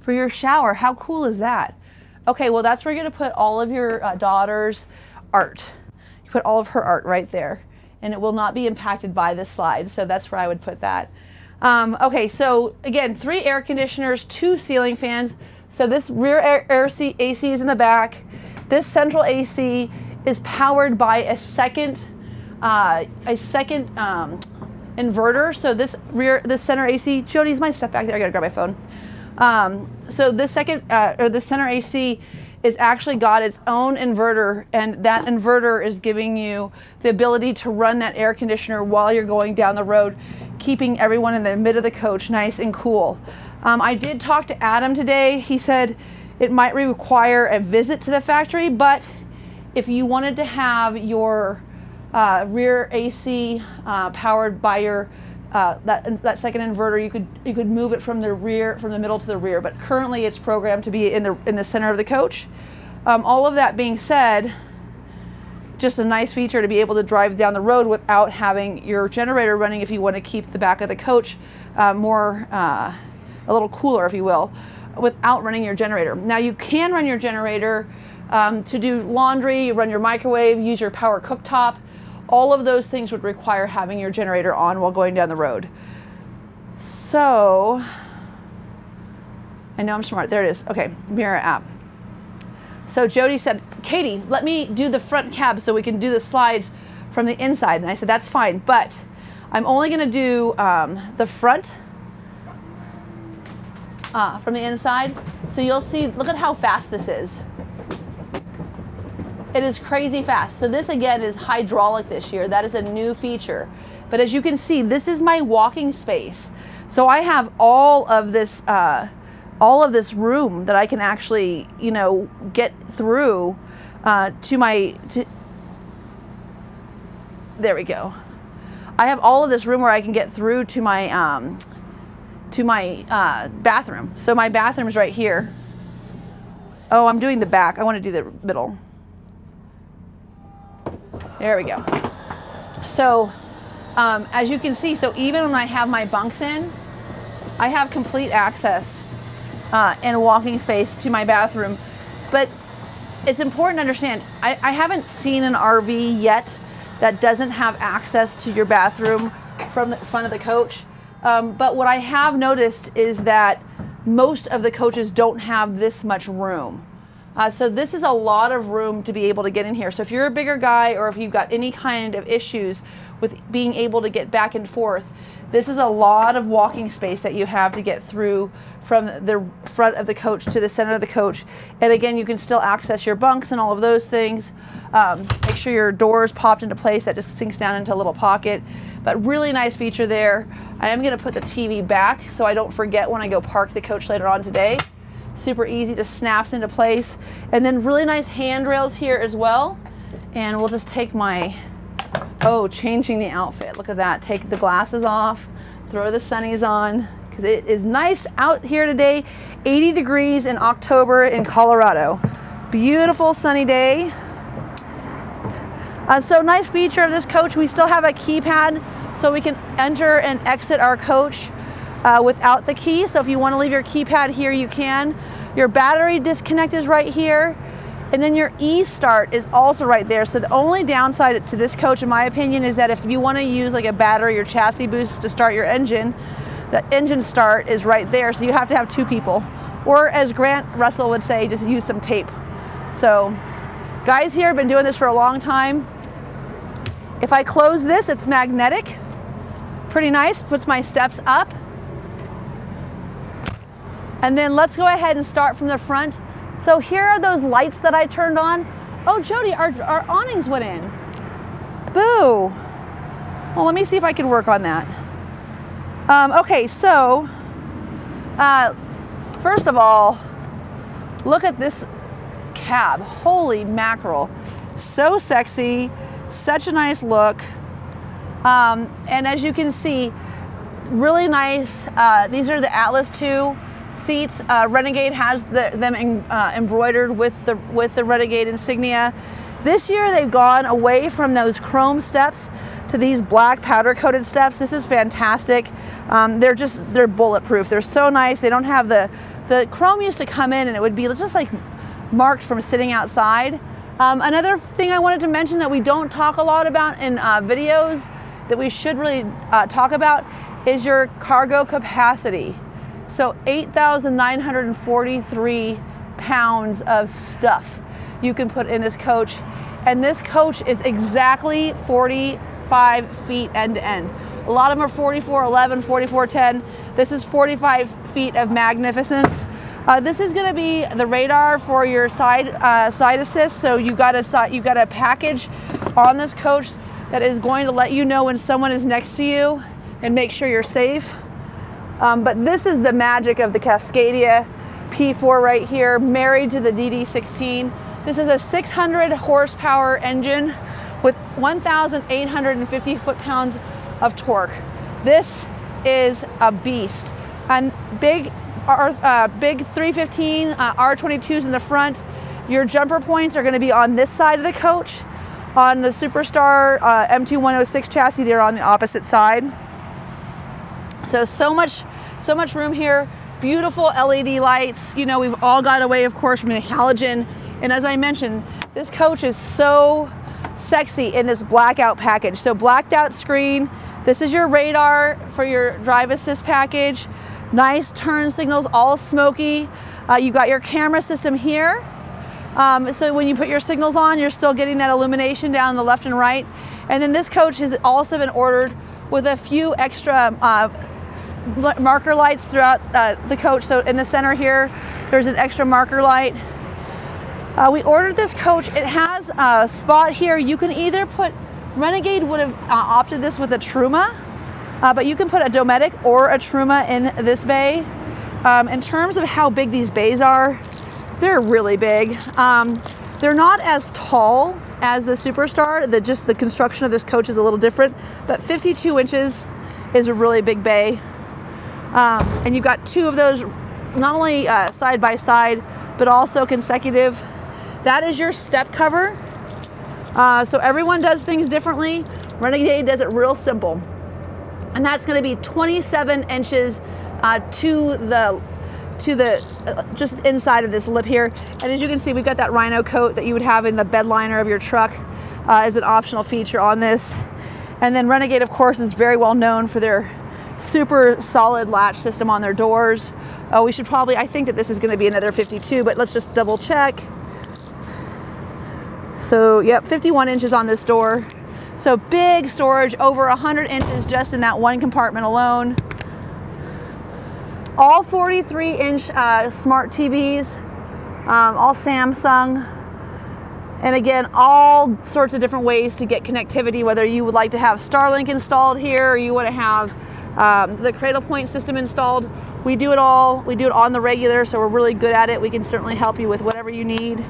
for your shower. How cool is that? Okay, well, that's where you're to put all of your uh, daughter's art. You put all of her art right there, and it will not be impacted by this slide. So that's where I would put that. Um, okay, so again, three air conditioners, two ceiling fans. So this rear air, air AC is in the back. This central AC is powered by a second uh, a second um, inverter. So this rear, this center AC, Jody's my stuff back there. I gotta grab my phone. Um, so this second, uh, or the center AC is actually got its own inverter and that inverter is giving you the ability to run that air conditioner while you're going down the road, keeping everyone in the mid of the coach nice and cool. Um, I did talk to Adam today. He said it might require a visit to the factory, but if you wanted to have your uh, rear AC uh, powered by your uh, that that second inverter, you could you could move it from the rear from the middle to the rear. But currently, it's programmed to be in the in the center of the coach. Um, all of that being said, just a nice feature to be able to drive down the road without having your generator running. If you want to keep the back of the coach uh, more uh, a little cooler, if you will, without running your generator. Now you can run your generator um, to do laundry, run your microwave, use your power cooktop. All of those things would require having your generator on while going down the road. So, I know I'm smart. There it is. Okay, mirror app. So Jody said, Katie, let me do the front cab so we can do the slides from the inside. And I said, that's fine, but I'm only gonna do um, the front uh, from the inside. So you'll see, look at how fast this is. It is crazy fast. So this again is hydraulic this year. That is a new feature. But as you can see, this is my walking space. So I have all of this, uh, all of this room that I can actually, you know, get through uh, to my, to, there we go. I have all of this room where I can get through to my, um, to my uh, bathroom. So my bathroom's right here. Oh, I'm doing the back. I want to do the middle. There we go. So um, as you can see, so even when I have my bunks in, I have complete access uh, and walking space to my bathroom. But it's important to understand, I, I haven't seen an RV yet that doesn't have access to your bathroom from the front of the coach. Um, but what I have noticed is that most of the coaches don't have this much room. Uh, so this is a lot of room to be able to get in here. So if you're a bigger guy or if you've got any kind of issues with being able to get back and forth, this is a lot of walking space that you have to get through from the front of the coach to the center of the coach. And again, you can still access your bunks and all of those things. Um, make sure your doors popped into place. That just sinks down into a little pocket. But really nice feature there. I am gonna put the TV back so I don't forget when I go park the coach later on today super easy, just snaps into place. And then really nice handrails here as well. And we'll just take my, oh, changing the outfit. Look at that. Take the glasses off, throw the sunnies on, because it is nice out here today. 80 degrees in October in Colorado. Beautiful sunny day. Uh, so nice feature of this coach, we still have a keypad so we can enter and exit our coach uh, without the key. So if you want to leave your keypad here, you can. Your battery disconnect is right here. And then your e-start is also right there. So the only downside to this coach, in my opinion, is that if you want to use like a battery or chassis boost to start your engine, the engine start is right there. So you have to have two people. Or as Grant Russell would say, just use some tape. So guys here have been doing this for a long time. If I close this, it's magnetic. Pretty nice, puts my steps up. And then let's go ahead and start from the front. So here are those lights that I turned on. Oh, Jody, our, our awnings went in. Boo. Well, let me see if I can work on that. Um, okay, so uh, first of all, look at this cab. Holy mackerel. So sexy, such a nice look. Um, and as you can see, really nice. Uh, these are the Atlas 2 seats. Uh, Renegade has the, them in, uh, embroidered with the, with the Renegade insignia. This year they've gone away from those chrome steps to these black powder coated steps. This is fantastic. Um, they're just, they're bulletproof. They're so nice. They don't have the, the chrome used to come in and it would be just like marked from sitting outside. Um, another thing I wanted to mention that we don't talk a lot about in uh, videos that we should really uh, talk about is your cargo capacity. So 8,943 pounds of stuff you can put in this coach. And this coach is exactly 45 feet end to end. A lot of them are 44, 11, 44, 10. This is 45 feet of magnificence. Uh, this is going to be the radar for your side uh, side assist. So you got a you got a package on this coach that is going to let you know when someone is next to you and make sure you're safe. Um, but this is the magic of the Cascadia P4 right here, married to the DD16. This is a 600 horsepower engine with 1,850 foot-pounds of torque. This is a beast. And big uh, big 315 uh, R22s in the front. Your jumper points are going to be on this side of the coach. On the Superstar uh, M2 106 chassis, they're on the opposite side. So, so much, so much room here. Beautiful LED lights. You know, we've all got away, of course, from the halogen. And as I mentioned, this coach is so sexy in this blackout package. So blacked out screen. This is your radar for your drive assist package. Nice turn signals, all smoky. Uh, you got your camera system here. Um, so when you put your signals on, you're still getting that illumination down the left and right. And then this coach has also been ordered with a few extra uh, marker lights throughout uh, the coach. So in the center here, there's an extra marker light. Uh, we ordered this coach. It has a spot here. You can either put, Renegade would have uh, opted this with a Truma, uh, but you can put a Dometic or a Truma in this bay. Um, in terms of how big these bays are, they're really big. Um, they're not as tall as the Superstar. The, just the construction of this coach is a little different, but 52 inches is a really big bay. Um, and you've got two of those not only uh, side by side, but also consecutive. That is your step cover. Uh, so everyone does things differently. Renegade does it real simple and that's going to be 27 inches uh, to the to the uh, just inside of this lip here and as you can see we've got that rhino coat that you would have in the bed liner of your truck uh, as an optional feature on this and then Renegade of course is very well known for their super solid latch system on their doors oh we should probably I think that this is going to be another 52 but let's just double check so yep 51 inches on this door so big storage, over 100 inches just in that one compartment alone. All 43 inch uh, smart TVs, um, all Samsung. And again, all sorts of different ways to get connectivity, whether you would like to have Starlink installed here or you want to have um, the Cradlepoint system installed. We do it all. We do it on the regular, so we're really good at it. We can certainly help you with whatever you need.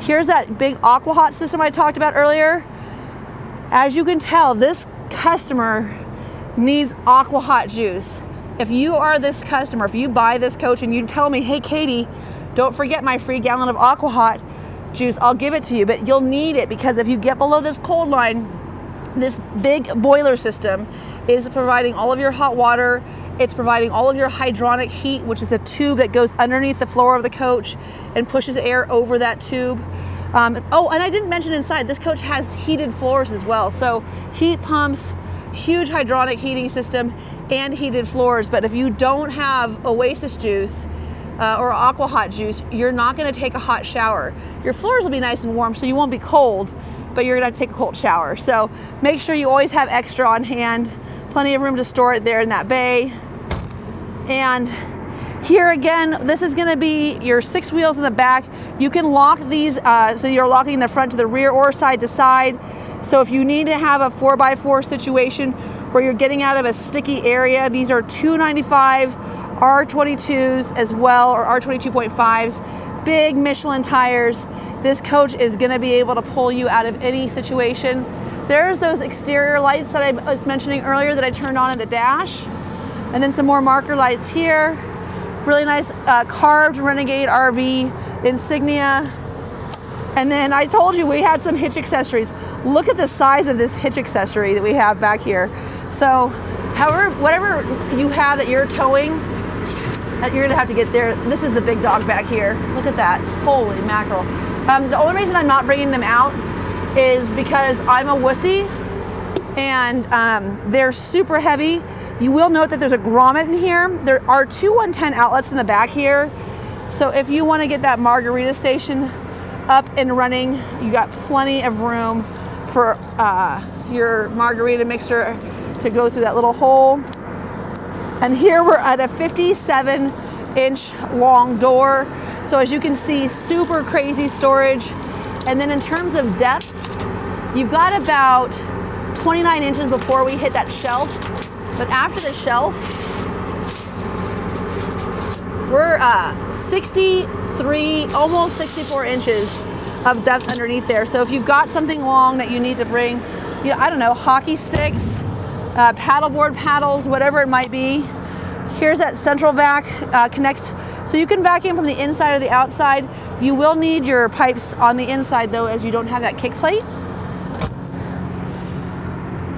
Here's that big AquaHot system I talked about earlier. As you can tell, this customer needs AquaHot juice. If you are this customer, if you buy this coach and you tell me, hey Katie, don't forget my free gallon of AquaHot juice, I'll give it to you, but you'll need it because if you get below this cold line, this big boiler system is providing all of your hot water, it's providing all of your hydronic heat, which is a tube that goes underneath the floor of the coach and pushes air over that tube. Um, oh, and I didn't mention inside, this coach has heated floors as well. So heat pumps, huge hydronic heating system, and heated floors. But if you don't have Oasis juice, uh, or AquaHot juice, you're not gonna take a hot shower. Your floors will be nice and warm so you won't be cold, but you're gonna take a cold shower. So make sure you always have extra on hand, plenty of room to store it there in that bay. And here again, this is gonna be your six wheels in the back. You can lock these, uh, so you're locking the front to the rear or side to side. So if you need to have a four by four situation where you're getting out of a sticky area, these are 295 R22s as well, or R22.5s, big Michelin tires. This coach is gonna be able to pull you out of any situation. There's those exterior lights that I was mentioning earlier that I turned on in the dash. And then some more marker lights here. Really nice uh, carved Renegade RV insignia. And then I told you we had some hitch accessories. Look at the size of this hitch accessory that we have back here. So however, whatever you have that you're towing, you're gonna have to get there. This is the big dog back here. Look at that, holy mackerel. Um, the only reason I'm not bringing them out is because I'm a wussy and um, they're super heavy you will note that there's a grommet in here. There are two 110 outlets in the back here. So if you want to get that margarita station up and running. You got plenty of room for uh, your margarita mixer to go through that little hole. And here we're at a 57 inch long door. So as you can see, super crazy storage. And then in terms of depth, you've got about 29 inches before we hit that shelf. But after the shelf, we're uh, 63, almost 64 inches of depth underneath there. So if you've got something long that you need to bring, you know, I don't know, hockey sticks, uh, paddleboard paddles, whatever it might be. Here's that central vac uh, connect. So you can vacuum from the inside or the outside. You will need your pipes on the inside though as you don't have that kick plate.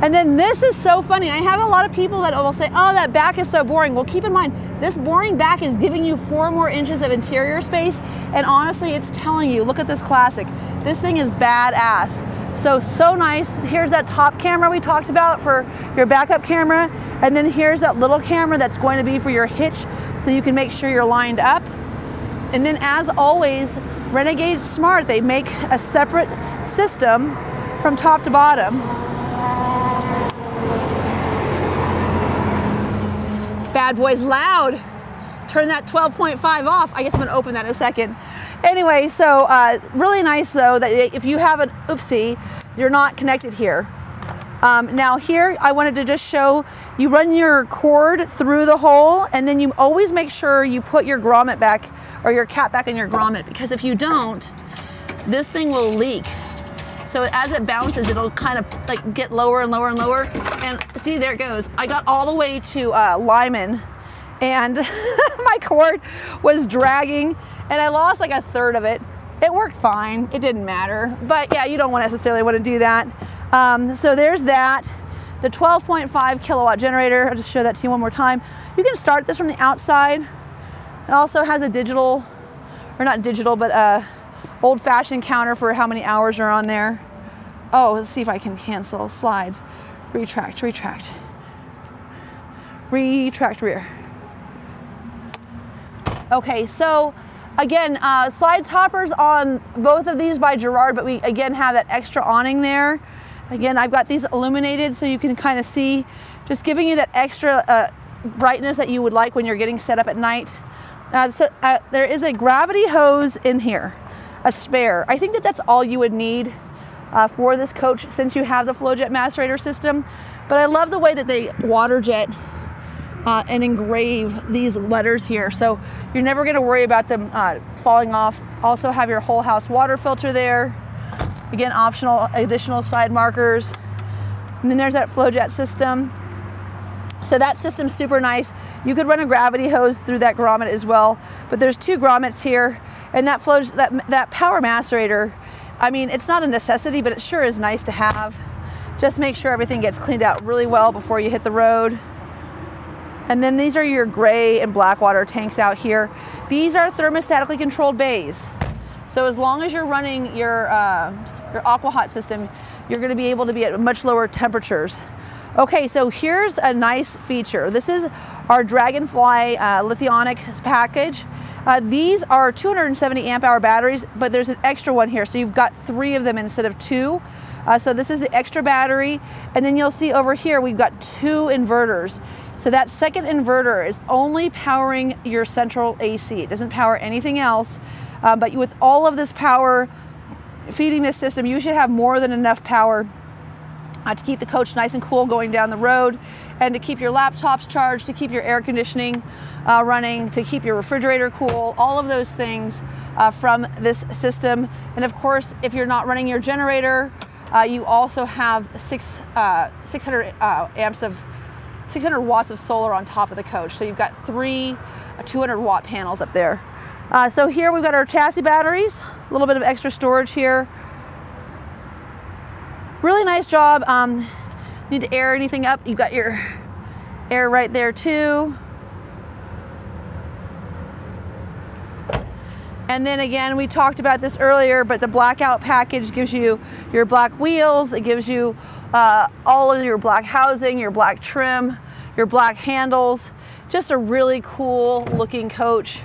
And then this is so funny. I have a lot of people that will say, oh, that back is so boring. Well, keep in mind, this boring back is giving you four more inches of interior space. And honestly, it's telling you, look at this classic. This thing is badass. So, so nice. Here's that top camera we talked about for your backup camera. And then here's that little camera that's going to be for your hitch so you can make sure you're lined up. And then as always, Renegade Smart, they make a separate system from top to bottom. Bad boy's loud. Turn that 12.5 off. I guess I'm gonna open that in a second. Anyway, so uh, really nice though that if you have an oopsie, you're not connected here. Um, now here, I wanted to just show, you run your cord through the hole and then you always make sure you put your grommet back or your cap back in your grommet because if you don't, this thing will leak. So as it bounces, it'll kind of like get lower and lower and lower. And see, there it goes. I got all the way to uh, Limon and my cord was dragging and I lost like a third of it. It worked fine, it didn't matter. But yeah, you don't necessarily want to do that. Um, so there's that. The 12.5 kilowatt generator, I'll just show that to you one more time. You can start this from the outside. It also has a digital, or not digital, but a old fashioned counter for how many hours are on there. Oh, let's see if I can cancel slides. Retract, retract. Retract rear. Okay, so again, uh, slide toppers on both of these by Girard, but we again have that extra awning there. Again, I've got these illuminated so you can kind of see, just giving you that extra uh, brightness that you would like when you're getting set up at night. Uh, so uh, there is a gravity hose in here, a spare. I think that that's all you would need uh, for this coach since you have the Flojet macerator system. But I love the way that they water jet uh, and engrave these letters here. So you're never gonna worry about them uh, falling off. Also have your whole house water filter there. Again, optional additional side markers. And then there's that Flojet system. So that system's super nice. You could run a gravity hose through that grommet as well, but there's two grommets here, and that flows that that power macerator. I mean, it's not a necessity, but it sure is nice to have. Just make sure everything gets cleaned out really well before you hit the road. And then these are your gray and black water tanks out here. These are thermostatically controlled bays. So as long as you're running your, uh, your AquaHot system, you're gonna be able to be at much lower temperatures. Okay, so here's a nice feature. This is our Dragonfly uh, Lithionics package. Uh, these are 270 amp hour batteries, but there's an extra one here. So you've got three of them instead of two. Uh, so this is the extra battery. And then you'll see over here, we've got two inverters. So that second inverter is only powering your central AC. It doesn't power anything else. Um, but with all of this power feeding this system, you should have more than enough power uh, to keep the coach nice and cool going down the road and to keep your laptops charged, to keep your air conditioning uh, running, to keep your refrigerator cool, all of those things uh, from this system. And of course, if you're not running your generator, uh, you also have six, uh, 600 uh, amps of 600 watts of solar on top of the coach. So you've got three 200 watt panels up there. Uh, so here we've got our chassis batteries, a little bit of extra storage here. Really nice job. Um, need to air anything up, you've got your air right there too. And then again, we talked about this earlier, but the blackout package gives you your black wheels, it gives you uh, all of your black housing, your black trim, your black handles. Just a really cool looking coach.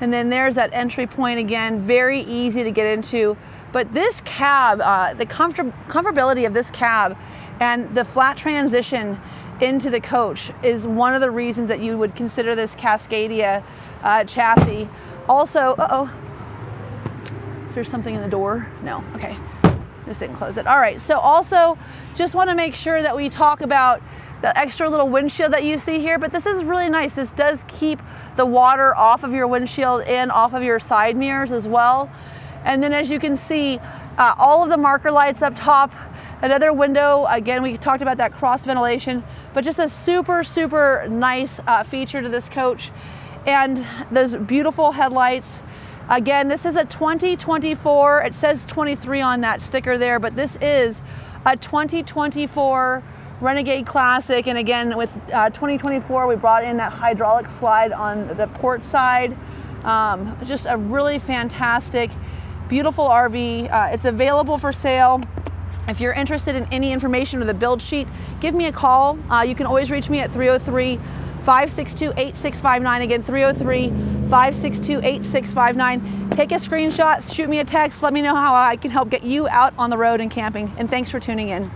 And then there's that entry point again, very easy to get into. But this cab, uh, the comfort comfortability of this cab and the flat transition into the coach is one of the reasons that you would consider this Cascadia uh, chassis. Also, uh-oh, is there something in the door? No, okay, just didn't close it. All right, so also just wanna make sure that we talk about the extra little windshield that you see here, but this is really nice. This does keep the water off of your windshield and off of your side mirrors as well. And then as you can see, uh, all of the marker lights up top, another window, again, we talked about that cross ventilation, but just a super, super nice uh, feature to this coach. And those beautiful headlights. Again, this is a 2024, it says 23 on that sticker there, but this is a 2024 Renegade Classic. And again, with uh, 2024, we brought in that hydraulic slide on the port side. Um, just a really fantastic, beautiful RV. Uh, it's available for sale. If you're interested in any information or the build sheet, give me a call. Uh, you can always reach me at 303 562 8659. Again, 303 562 8659. Take a screenshot, shoot me a text, let me know how I can help get you out on the road and camping. And thanks for tuning in.